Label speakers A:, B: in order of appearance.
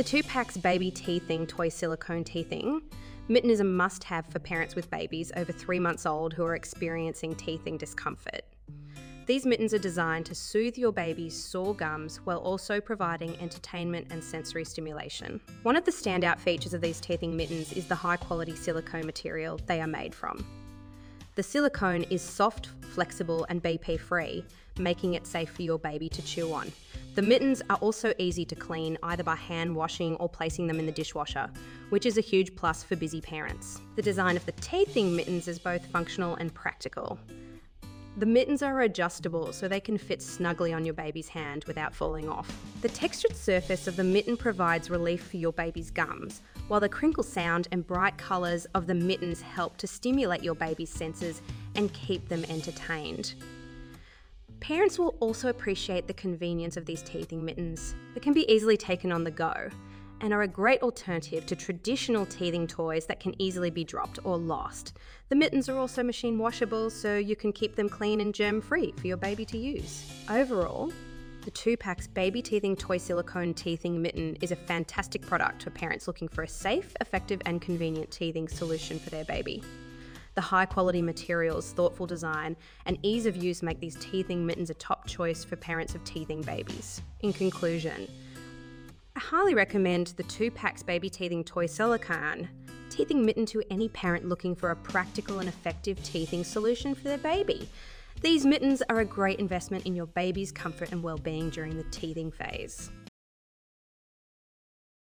A: The two packs Baby Teething Toy Silicone Teething mitten is a must have for parents with babies over three months old who are experiencing teething discomfort. These mittens are designed to soothe your baby's sore gums while also providing entertainment and sensory stimulation. One of the standout features of these teething mittens is the high quality silicone material they are made from. The silicone is soft, flexible, and BPA free, making it safe for your baby to chew on. The mittens are also easy to clean either by hand washing or placing them in the dishwasher, which is a huge plus for busy parents. The design of the teething mittens is both functional and practical. The mittens are adjustable so they can fit snugly on your baby's hand without falling off. The textured surface of the mitten provides relief for your baby's gums, while the crinkle sound and bright colours of the mittens help to stimulate your baby's senses and keep them entertained. Parents will also appreciate the convenience of these teething mittens that can be easily taken on the go and are a great alternative to traditional teething toys that can easily be dropped or lost. The mittens are also machine washable, so you can keep them clean and germ free for your baby to use. Overall, the 2 Packs Baby Teething Toy Silicone Teething Mitten is a fantastic product for parents looking for a safe, effective, and convenient teething solution for their baby. The high quality materials, thoughtful design, and ease of use make these teething mittens a top choice for parents of teething babies. In conclusion, I highly recommend the 2 Packs Baby Teething Toy Silicone teething mitten to any parent looking for a practical and effective teething solution for their baby. These mittens are a great investment in your baby's comfort and well-being during the teething phase.